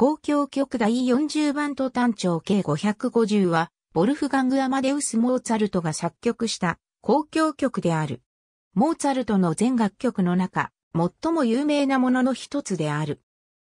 交響曲第40番と単調計550は、ボルフガング・アマデウス・モーツァルトが作曲した交響曲である。モーツァルトの全楽曲の中、最も有名なものの一つである。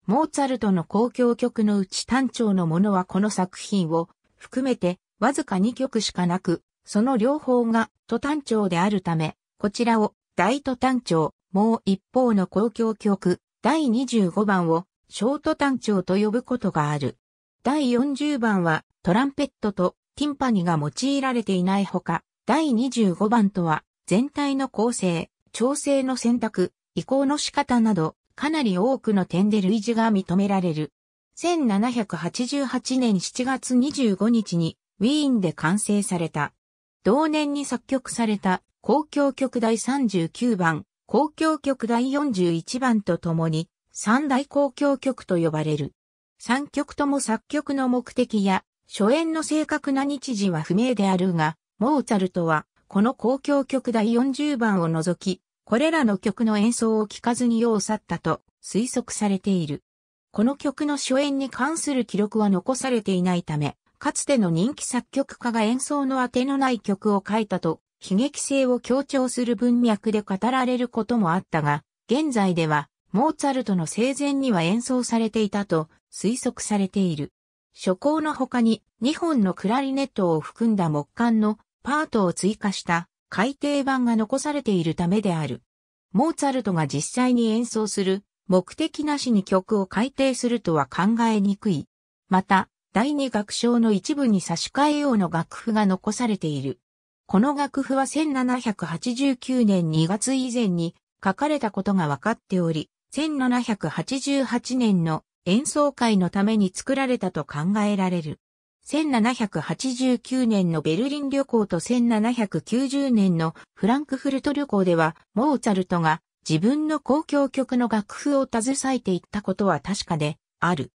モーツァルトの交響曲のうち単調のものはこの作品を含めてわずか2曲しかなく、その両方が都単調であるため、こちらを大都単調、もう一方の交響曲第25番をショート単調と呼ぶことがある。第40番はトランペットとティンパニが用いられていないほか、第25番とは全体の構成、調整の選択、移行の仕方など、かなり多くの点で類似が認められる。1788年7月25日にウィーンで完成された。同年に作曲された交響曲第39番、交響曲第41番とともに三大交響曲と呼ばれる。三曲とも作曲の目的や初演の正確な日時は不明であるが、モーツァルトはこの交響曲第40番を除き、これらの曲の演奏を聴かずに世を去ったと推測されている。この曲の初演に関する記録は残されていないため、かつての人気作曲家が演奏の当てのない曲を書いたと、悲劇性を強調する文脈で語られることもあったが、現在では、モーツァルトの生前には演奏されていたと推測されている。初行の他に2本のクラリネットを含んだ木管のパートを追加した改訂版が残されているためである。モーツァルトが実際に演奏する目的なしに曲を改訂するとは考えにくい。また、第二楽章の一部に差し替えようの楽譜が残されている。この楽譜は1789年2月以前に書かれたことが分かっており、1788年の演奏会のために作られたと考えられる。1789年のベルリン旅行と1790年のフランクフルト旅行では、モーツァルトが自分の交響曲の楽譜を携えていったことは確かである。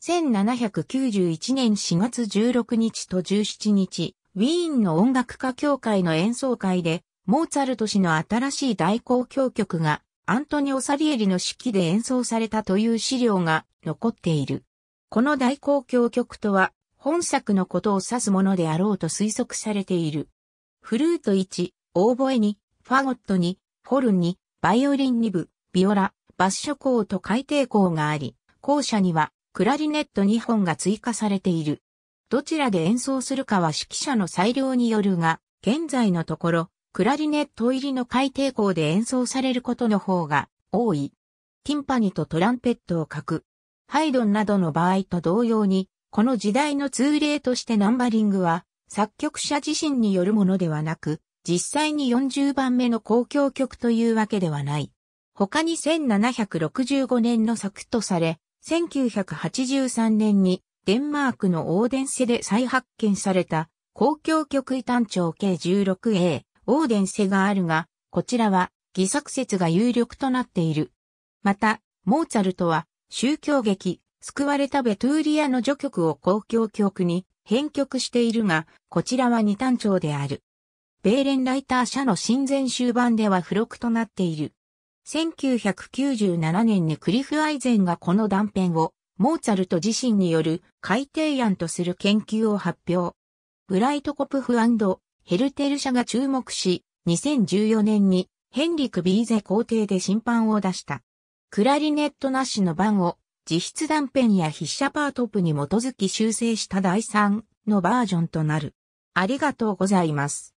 1791年4月16日と17日、ウィーンの音楽家協会の演奏会で、モーツァルト氏の新しい大交響曲が、アントニオ・サリエリの指揮で演奏されたという資料が残っている。この大交響曲とは、本作のことを指すものであろうと推測されている。フルート1、オーボエ2、ファゴット2、ホルン2、バイオリン2部、ビオラ、バッショコーと海底項があり、後者にはクラリネット2本が追加されている。どちらで演奏するかは指揮者の裁量によるが、現在のところ、クラリネット入りの海底項で演奏されることの方が多い。ティンパニとトランペットを書く。ハイドンなどの場合と同様に、この時代の通例としてナンバリングは、作曲者自身によるものではなく、実際に40番目の交響曲というわけではない。他に1765年の作とされ、1983年にデンマークのオーデンセで再発見された公共曲異単調計 16A オーデンセがあるが、こちらは偽作説が有力となっている。また、モーツァルトは宗教劇、救われたベトゥーリアの序曲を公共曲に編曲しているが、こちらは二単調である。ベーレンライター社の親善終盤では付録となっている。1997年にクリフ・アイゼンがこの断片をモーツァルト自身による改定案とする研究を発表。ブライトコプフヘルテル社が注目し、2014年にヘンリク・ビーゼ皇帝で審判を出した。クラリネットなしの番を実質断片や筆者パートップに基づき修正した第3のバージョンとなる。ありがとうございます。